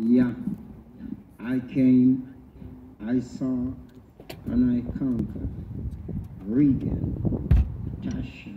Yeah, I came, I saw, and I conquered. Regan, Tasha.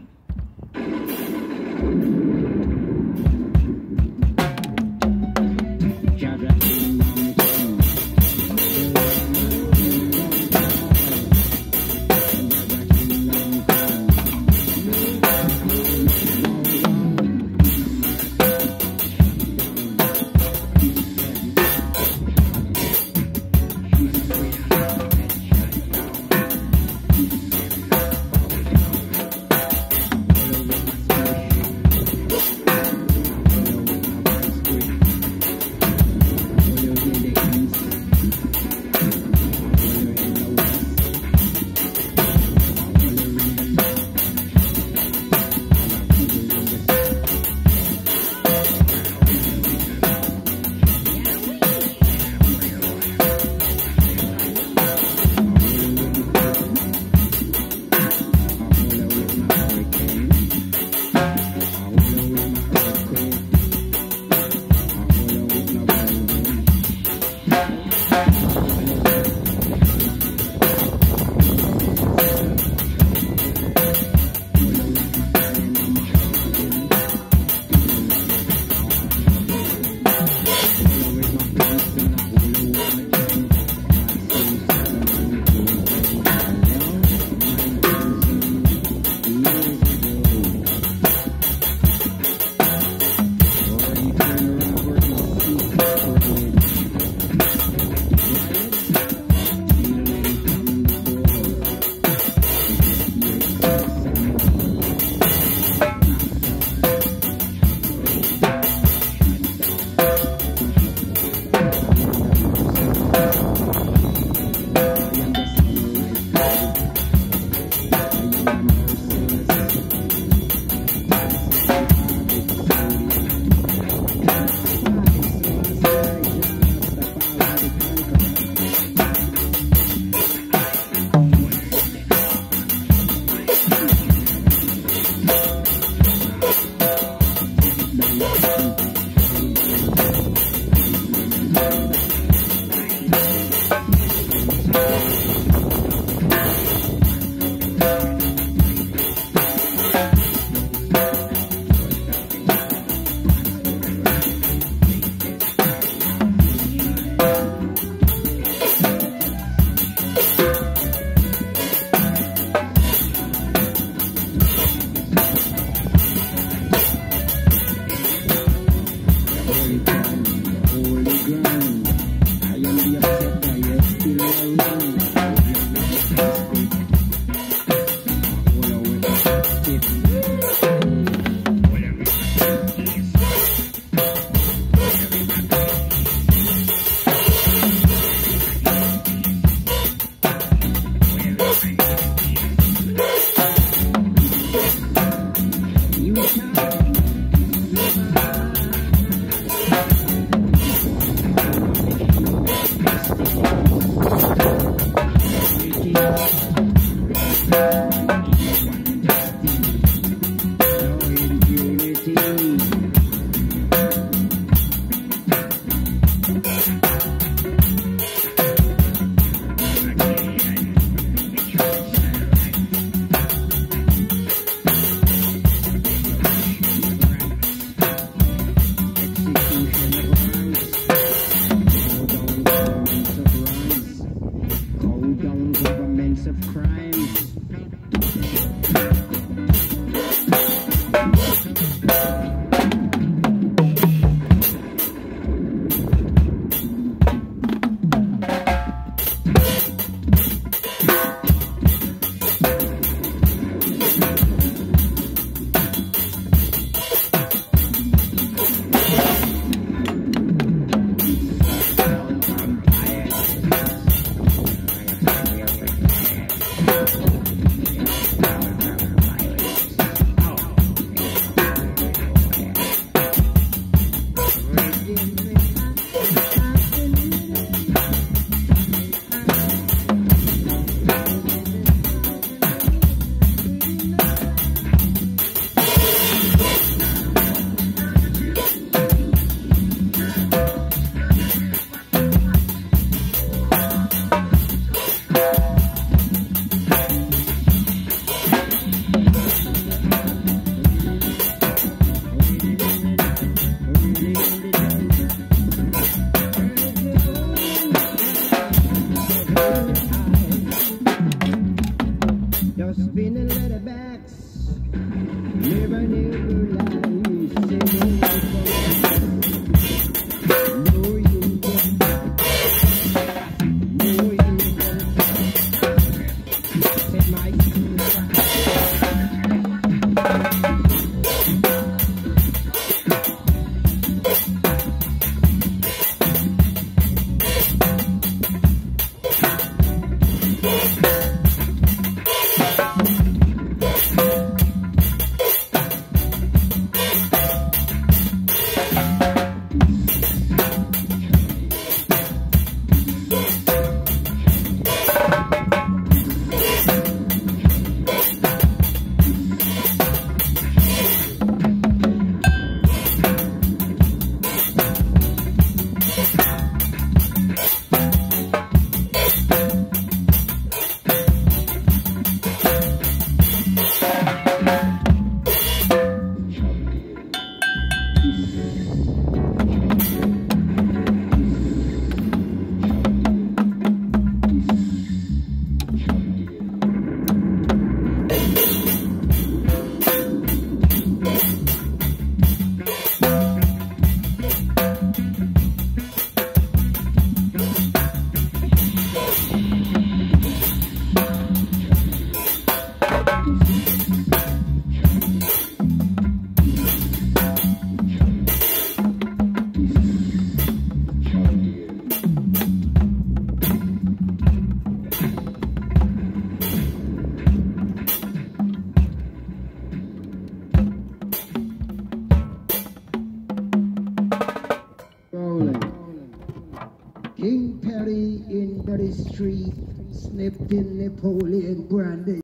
Street, snipped in Napoleon Brandy.